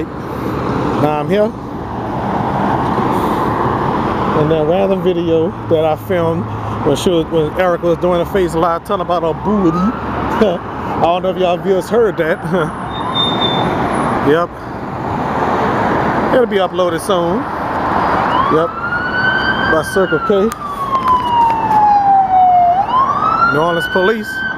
Now I'm here in that random video that I filmed when she was, when Eric was doing a face live telling about her booty. I don't know if y'all viewers heard that. yep. It'll be uploaded soon. Yep. By Circle K. New Orleans Police.